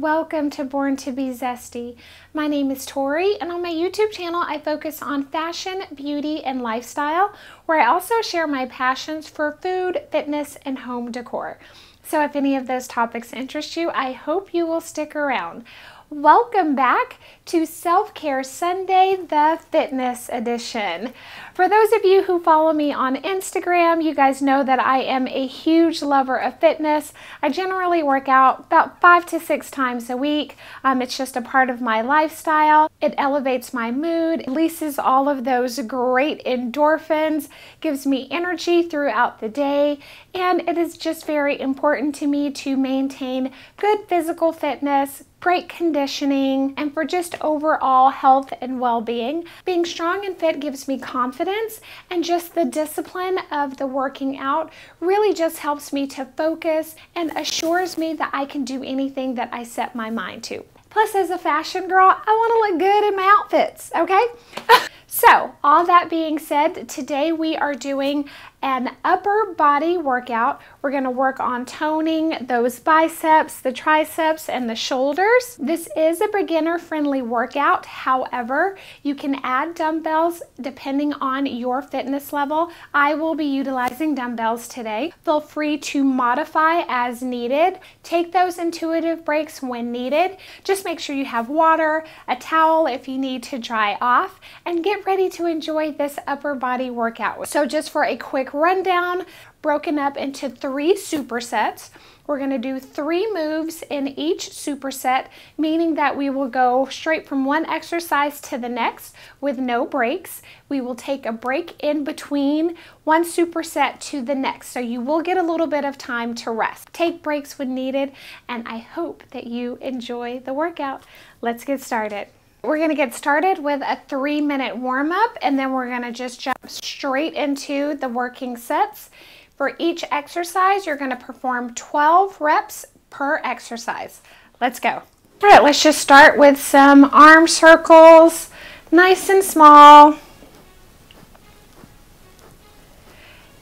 welcome to Born to Be Zesty. My name is Tori, and on my YouTube channel, I focus on fashion, beauty, and lifestyle, where I also share my passions for food, fitness, and home decor. So if any of those topics interest you, I hope you will stick around. Welcome back to Self Care Sunday, the Fitness Edition. For those of you who follow me on Instagram, you guys know that I am a huge lover of fitness. I generally work out about five to six times a week. Um, it's just a part of my lifestyle. It elevates my mood, releases all of those great endorphins, gives me energy throughout the day, and it is just very important to me to maintain good physical fitness, great conditioning, and for just overall health and well being. Being strong and fit gives me confidence, and just the discipline of the working out really just helps me to focus and assures me that I can do anything that I set my mind to. Plus, as a fashion girl, I want to look good in my outfits, okay? so, all that being said, today we are doing an upper body workout. We're going to work on toning those biceps, the triceps, and the shoulders. This is a beginner friendly workout. However, you can add dumbbells depending on your fitness level. I will be utilizing dumbbells today. Feel free to modify as needed. Take those intuitive breaks when needed. Just make sure you have water, a towel if you need to dry off, and get ready to enjoy this upper body workout. So just for a quick rundown broken up into three supersets. We're going to do three moves in each superset, meaning that we will go straight from one exercise to the next with no breaks. We will take a break in between one superset to the next, so you will get a little bit of time to rest. Take breaks when needed, and I hope that you enjoy the workout. Let's get started. We're going to get started with a three minute warm up and then we're going to just jump straight into the working sets. For each exercise, you're going to perform 12 reps per exercise. Let's go. All right, let's just start with some arm circles, nice and small.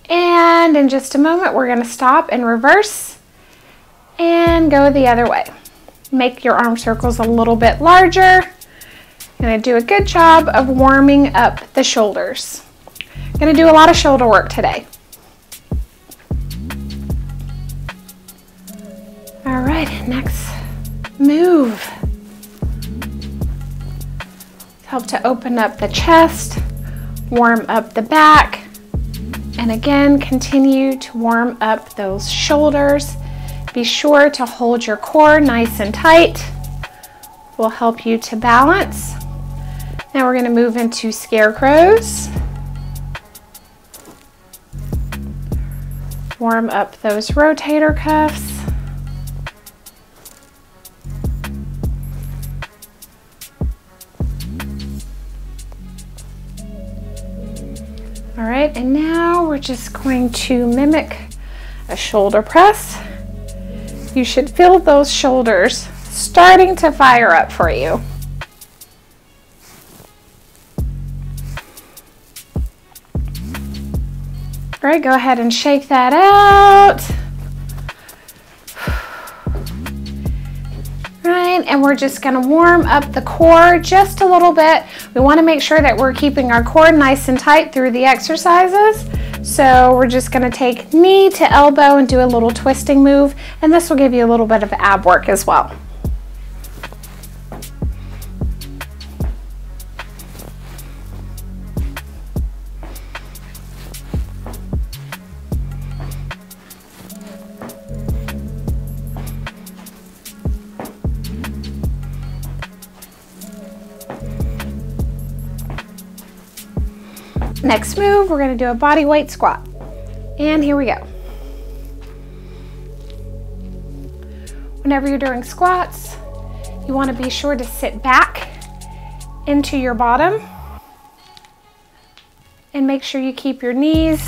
And in just a moment, we're going to stop and reverse and go the other way. Make your arm circles a little bit larger. Gonna do a good job of warming up the shoulders. Gonna do a lot of shoulder work today. All right, next move. Help to open up the chest, warm up the back, and again, continue to warm up those shoulders. Be sure to hold your core nice and tight. Will help you to balance. Now we're going to move into scarecrows. Warm up those rotator cuffs. All right, and now we're just going to mimic a shoulder press. You should feel those shoulders starting to fire up for you. Go ahead and shake that out. Right, and we're just gonna warm up the core just a little bit. We wanna make sure that we're keeping our core nice and tight through the exercises. So we're just gonna take knee to elbow and do a little twisting move, and this will give you a little bit of ab work as well. Next move, we're gonna do a body weight squat. And here we go. Whenever you're doing squats, you wanna be sure to sit back into your bottom and make sure you keep your knees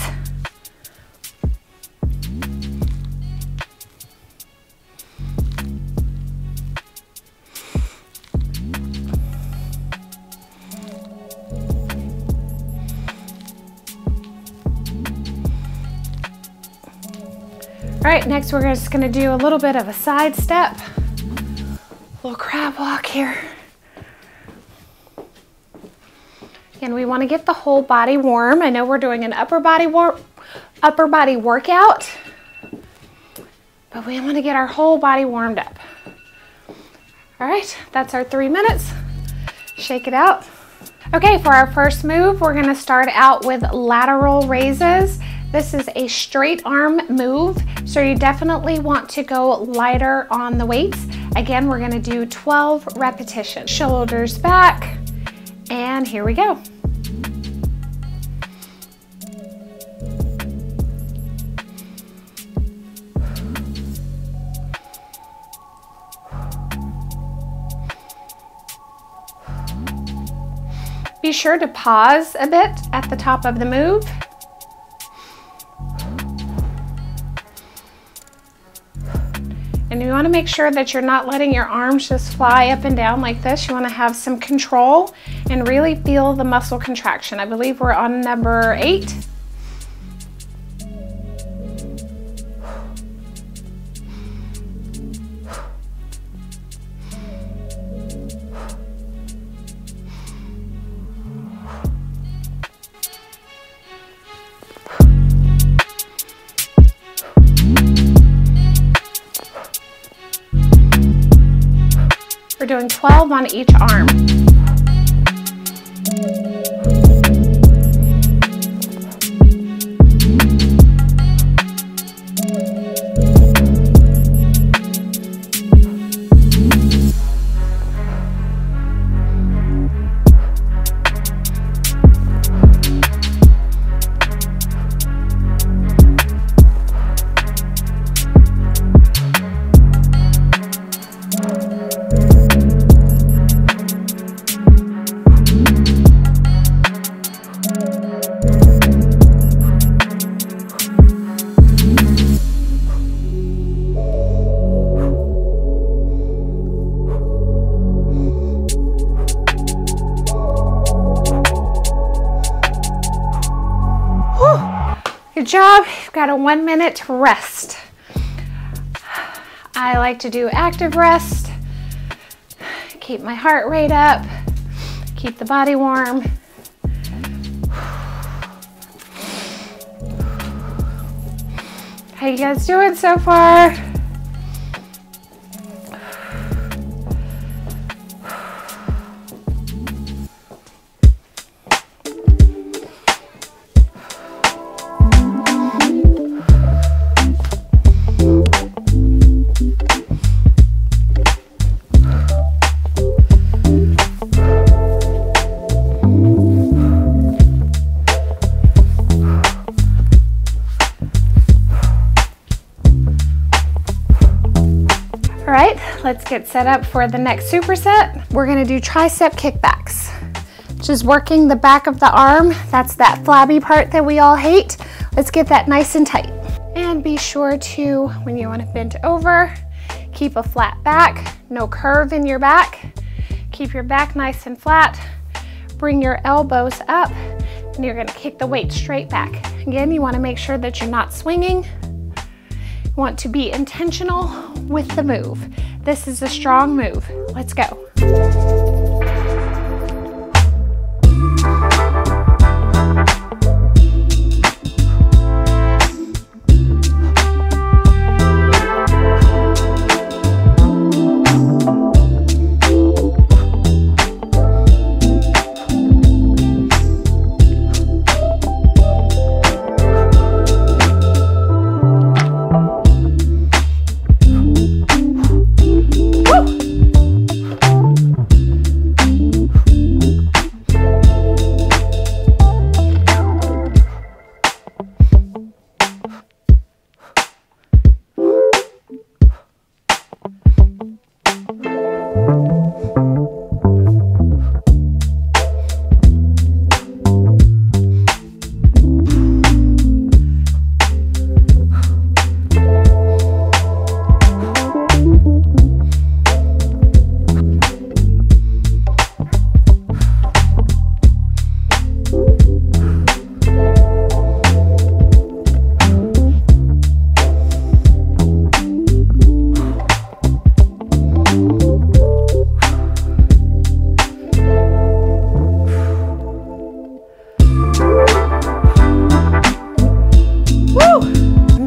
All right, next we're just gonna do a little bit of a side step. little crab walk here. And we want to get the whole body warm. I know we're doing an upper body war upper body workout, but we want to get our whole body warmed up. All right, that's our three minutes. Shake it out. Okay, for our first move, we're gonna start out with lateral raises. This is a straight arm move, so you definitely want to go lighter on the weights. Again, we're gonna do 12 repetitions. Shoulders back, and here we go. Be sure to pause a bit at the top of the move. And you wanna make sure that you're not letting your arms just fly up and down like this. You wanna have some control and really feel the muscle contraction. I believe we're on number eight. Doing 12 on each arm. One minute rest. I like to do active rest, keep my heart rate up, keep the body warm. How you guys doing so far? Get set up for the next superset. We're gonna do tricep kickbacks. Just working the back of the arm. That's that flabby part that we all hate. Let's get that nice and tight. And be sure to, when you wanna bend over, keep a flat back, no curve in your back. Keep your back nice and flat. Bring your elbows up and you're gonna kick the weight straight back. Again, you wanna make sure that you're not swinging. Want to be intentional with the move. This is a strong move. Let's go.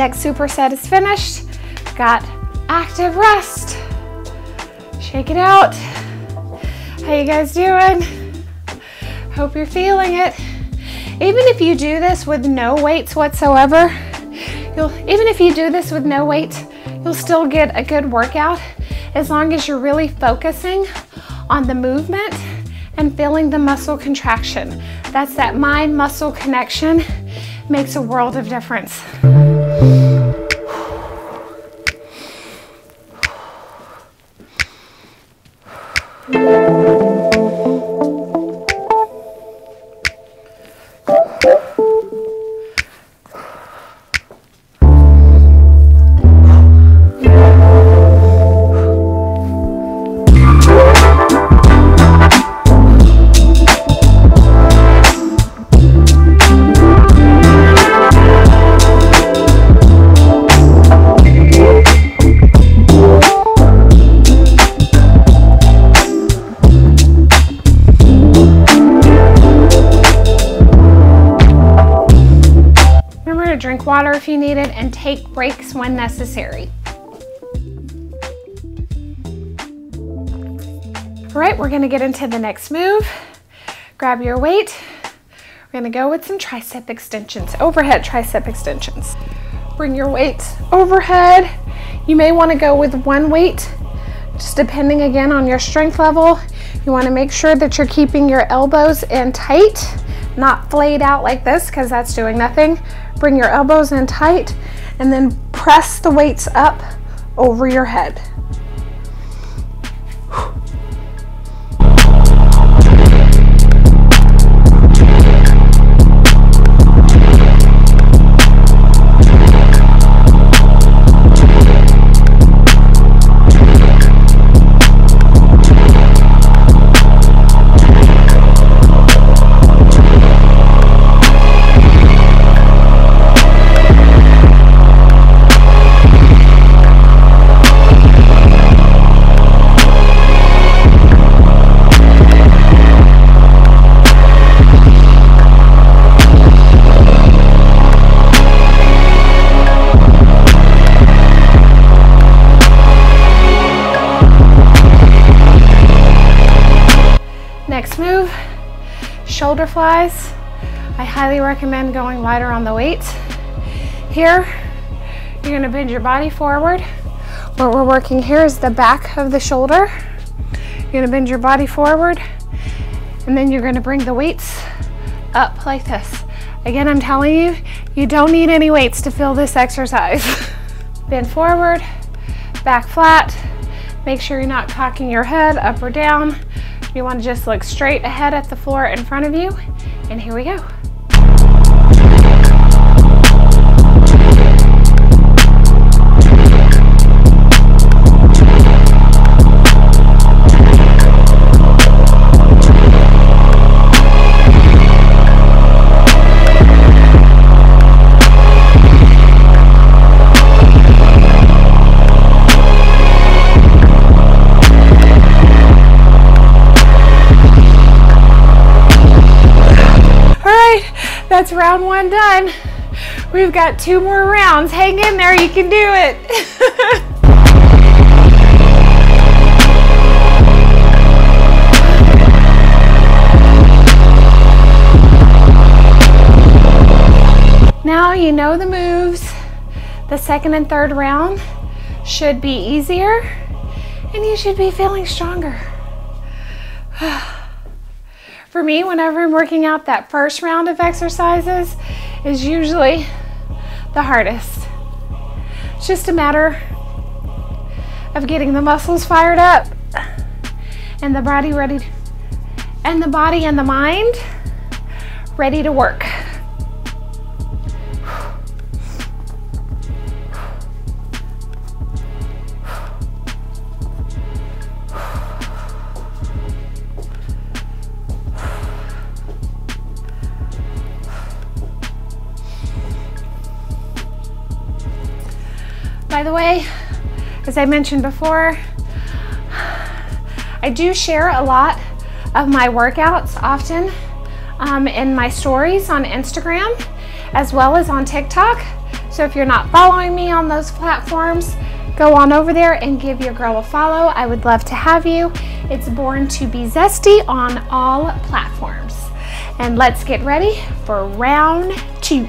Next superset is finished. Got active rest. Shake it out. How you guys doing? Hope you're feeling it. Even if you do this with no weights whatsoever, you'll even if you do this with no weights, you'll still get a good workout as long as you're really focusing on the movement and feeling the muscle contraction. That's that mind muscle connection makes a world of difference. Water if you need it, and take breaks when necessary. All right, we're gonna get into the next move. Grab your weight. We're gonna go with some tricep extensions, overhead tricep extensions. Bring your weight overhead. You may wanna go with one weight, just depending again on your strength level. You wanna make sure that you're keeping your elbows in tight, not flayed out like this, because that's doing nothing. Bring your elbows in tight and then press the weights up over your head. Flies, I highly recommend going lighter on the weights. Here, you're gonna bend your body forward. What we're working here is the back of the shoulder. You're gonna bend your body forward, and then you're gonna bring the weights up like this. Again, I'm telling you, you don't need any weights to feel this exercise. Bend forward, back flat. Make sure you're not cocking your head up or down. You want to just look straight ahead at the floor in front of you. And here we go. That's round one done. We've got two more rounds. Hang in there, you can do it. now you know the moves. The second and third round should be easier and you should be feeling stronger. For me, whenever I'm working out, that first round of exercises is usually the hardest. It's just a matter of getting the muscles fired up and the body ready and the body and the mind ready to work. As I mentioned before, I do share a lot of my workouts often um, in my stories on Instagram as well as on TikTok. So if you're not following me on those platforms, go on over there and give your girl a follow. I would love to have you. It's Born to be Zesty on all platforms. And let's get ready for round two.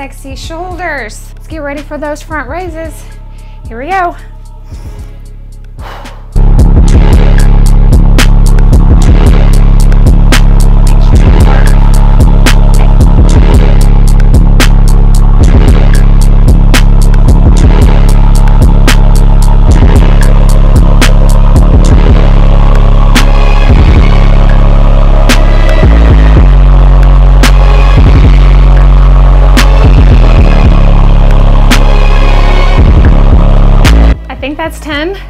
Sexy shoulders. Let's get ready for those front raises. Here we go. That's 10.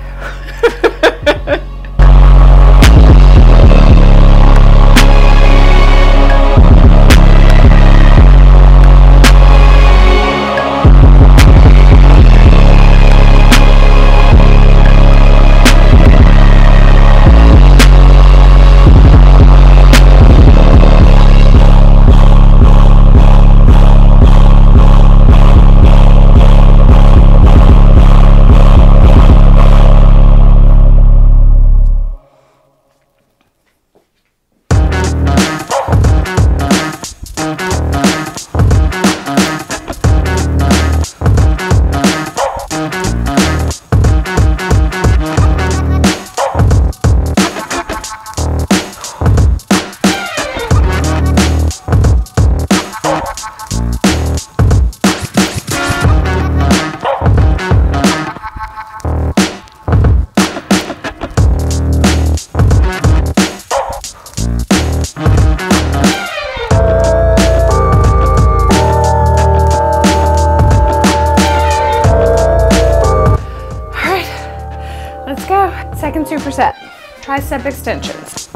Tricep extensions.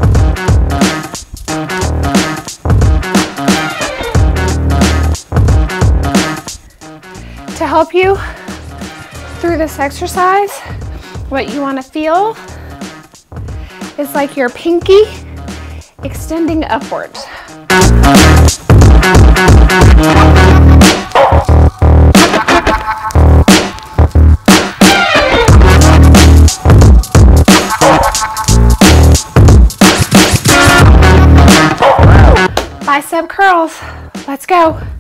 To help you through this exercise, what you want to feel is like your pinky extending upwards. Bicep curls. Let's go.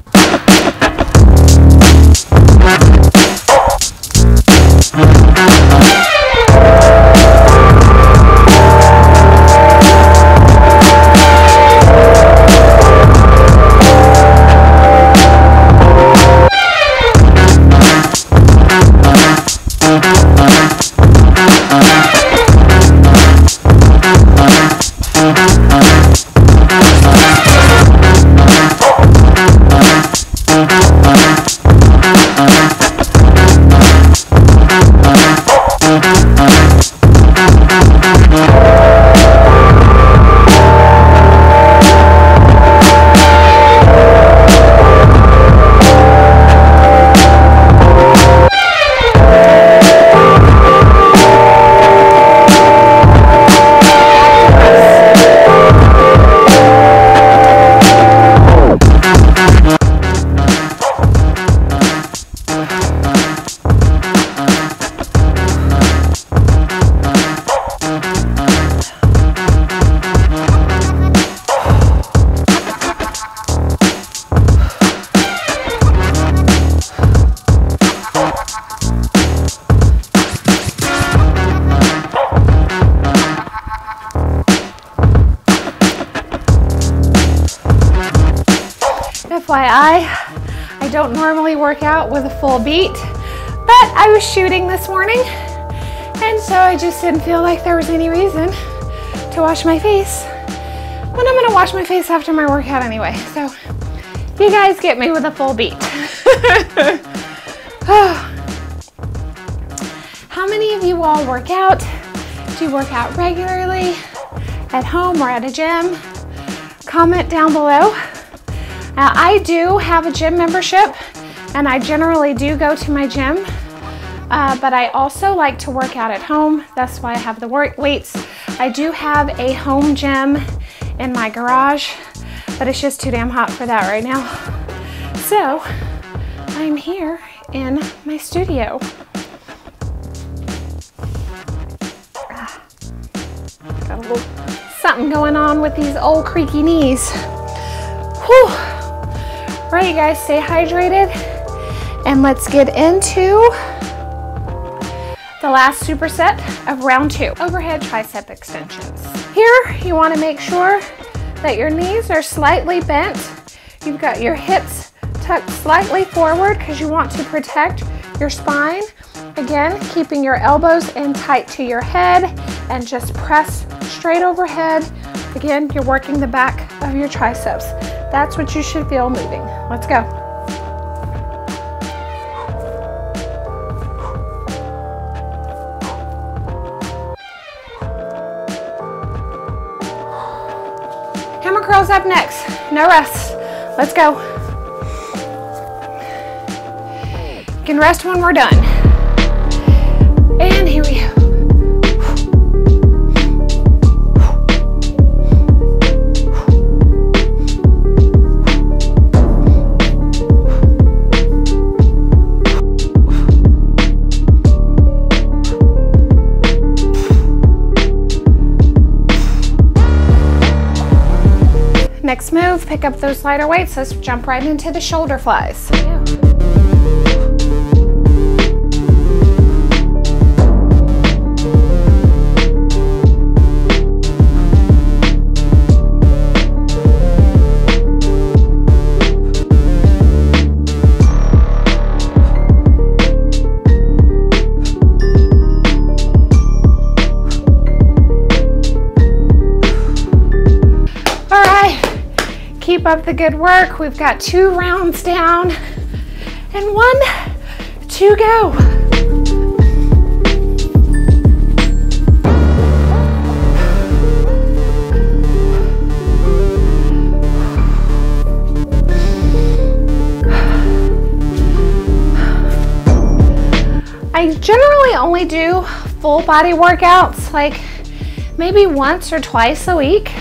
Shooting this morning, and so I just didn't feel like there was any reason to wash my face when I'm gonna wash my face after my workout anyway. So you guys get me with a full beat. Oh. How many of you all work out? Do you work out regularly at home or at a gym? Comment down below. Now, I do have a gym membership and I generally do go to my gym, uh, but I also like to work out at home. That's why I have the work weights. I do have a home gym in my garage, but it's just too damn hot for that right now. So I'm here in my studio. Got a little something going on with these old creaky knees. Whew. All right, you guys, stay hydrated. And let's get into the last superset of round two, overhead tricep extensions. Here, you wanna make sure that your knees are slightly bent. You've got your hips tucked slightly forward because you want to protect your spine. Again, keeping your elbows in tight to your head and just press straight overhead. Again, you're working the back of your triceps. That's what you should feel moving. Let's go. Curls up next. No rest. Let's go. You can rest when we're done. And here we go. Move, pick up those lighter weights. Let's jump right into the shoulder flies. Up the good work. We've got two rounds down and one to go. I generally only do full body workouts like maybe once or twice a week.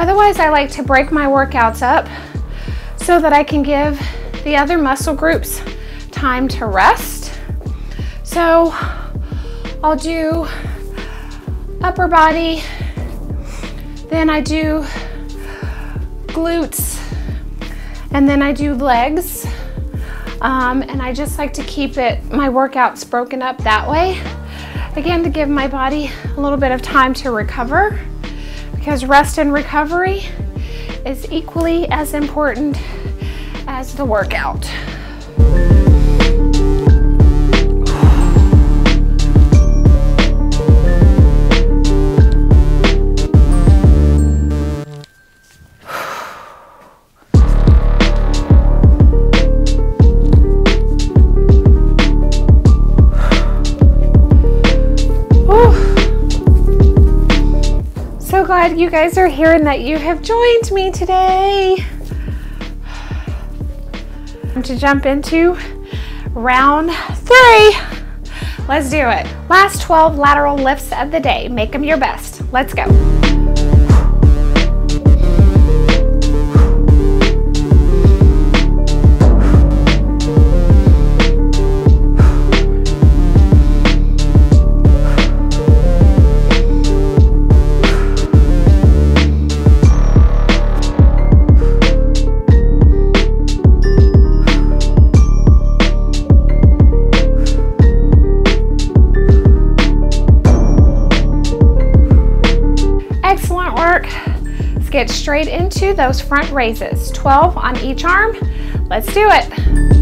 Otherwise, I like to break my workouts up so that I can give the other muscle groups time to rest. So I'll do upper body, then I do glutes, and then I do legs. Um, and I just like to keep it, my workouts broken up that way. Again, to give my body a little bit of time to recover because rest and recovery is equally as important as the workout. You guys are here and that you have joined me today. To jump into round three. Let's do it. Last 12 lateral lifts of the day. Make them your best. Let's go. Get straight into those front raises. 12 on each arm. Let's do it.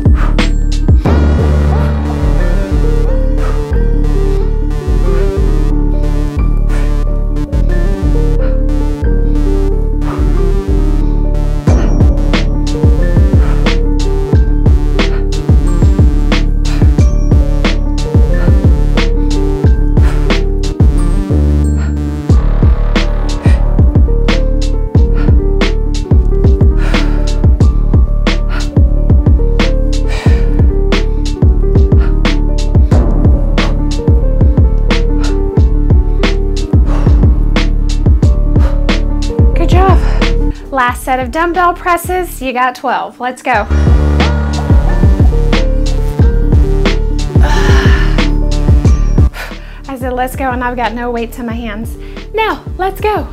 Set of dumbbell presses, you got 12. Let's go. I said, let's go, and I've got no weights in my hands. Now, let's go.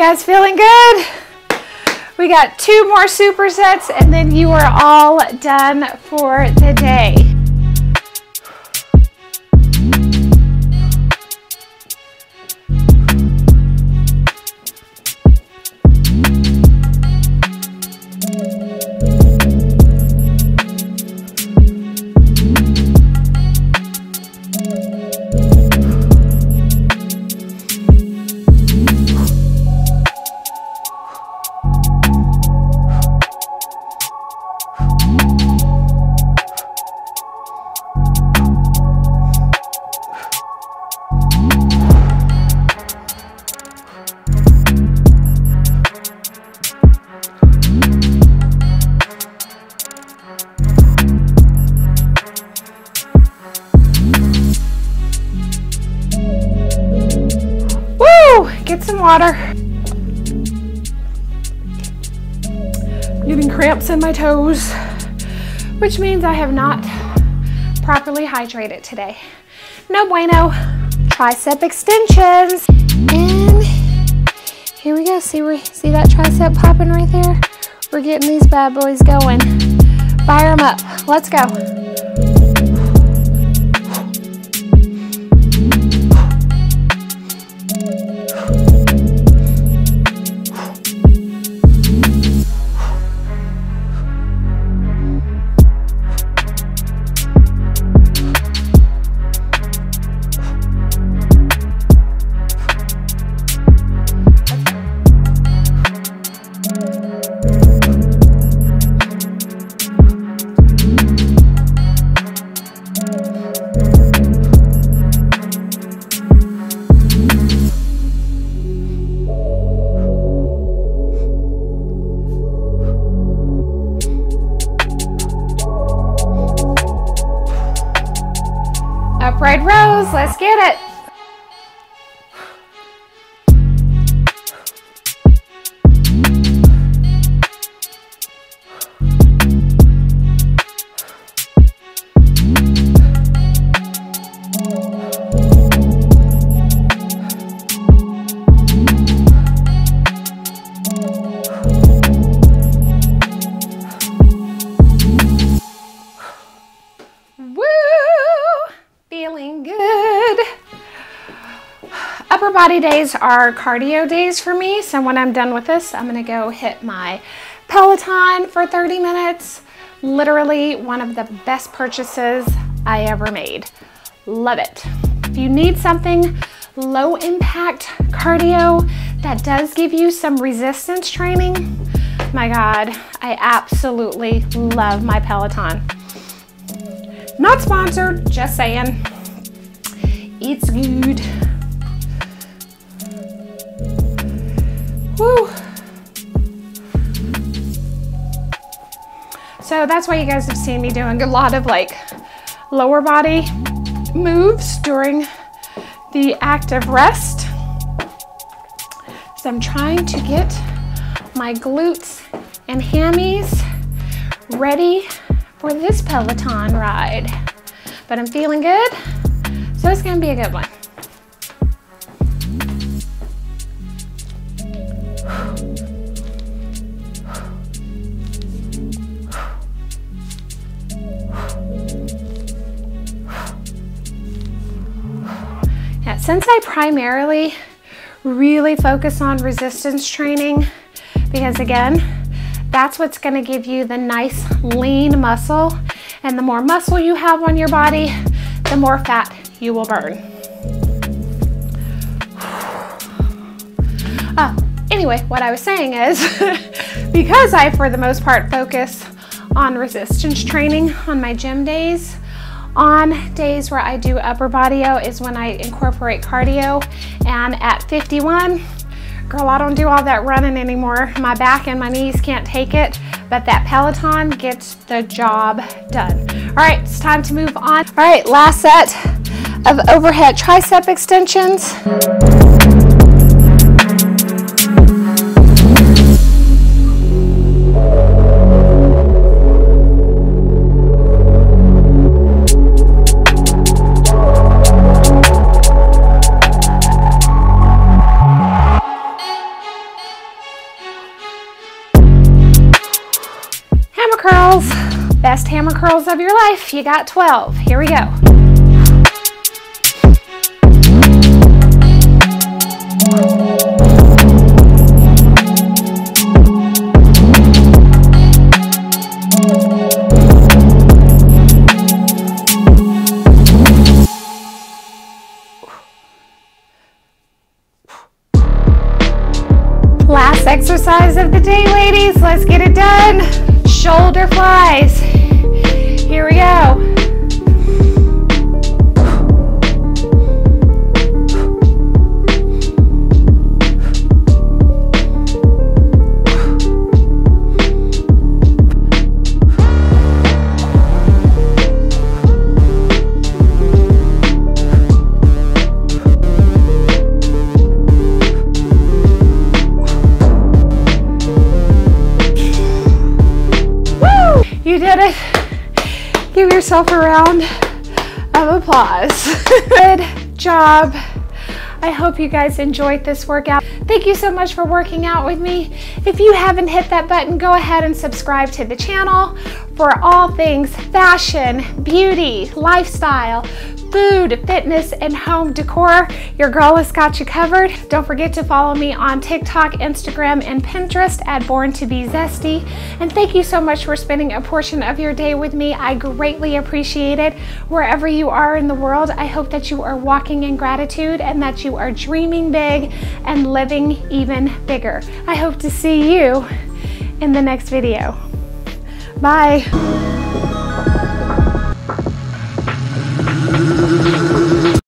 Guys feeling good? We got two more supersets and then you are all done for the day. My toes, which means I have not properly hydrated today. No bueno. Tricep extensions. And here we go. See, we, see that tricep popping right there? We're getting these bad boys going. Fire them up. Let's go. Body days are cardio days for me. So when I'm done with this, I'm gonna go hit my Peloton for 30 minutes. Literally one of the best purchases I ever made. Love it. If you need something low impact cardio that does give you some resistance training, my God, I absolutely love my Peloton. Not sponsored, just saying. It's good. Woo. So that's why you guys have seen me doing a lot of like lower body moves during the active rest. So I'm trying to get my glutes and hammies ready for this Peloton ride. But I'm feeling good, so it's gonna be a good one. Since I primarily really focus on resistance training, because again, that's what's gonna give you the nice lean muscle. And the more muscle you have on your body, the more fat you will burn. Anyway, what I was saying is, because I, for the most part, focus on resistance training on my gym days, on days where I do upper bodyo is when I incorporate cardio. And at 51, girl, I don't do all that running anymore. My back and my knees can't take it, but that Peloton gets the job done. All right, it's time to move on. All right, last set of overhead tricep extensions. Curls of your life. You got 12. Here we go. Yourself a round of applause. Good job. I hope you guys enjoyed this workout. Thank you so much for working out with me. If you haven't hit that button, go ahead and subscribe to the channel for all things fashion, beauty, lifestyle, food, fitness, and home decor. Your girl has got you covered. Don't forget to follow me on TikTok, Instagram, and Pinterest at Born to Be Zesty. And thank you so much for spending a portion of your day with me. I greatly appreciate it. Wherever you are in the world, I hope that you are walking in gratitude and that you are dreaming big and living even bigger. I hope to see you in the next video. Bye. Thank you.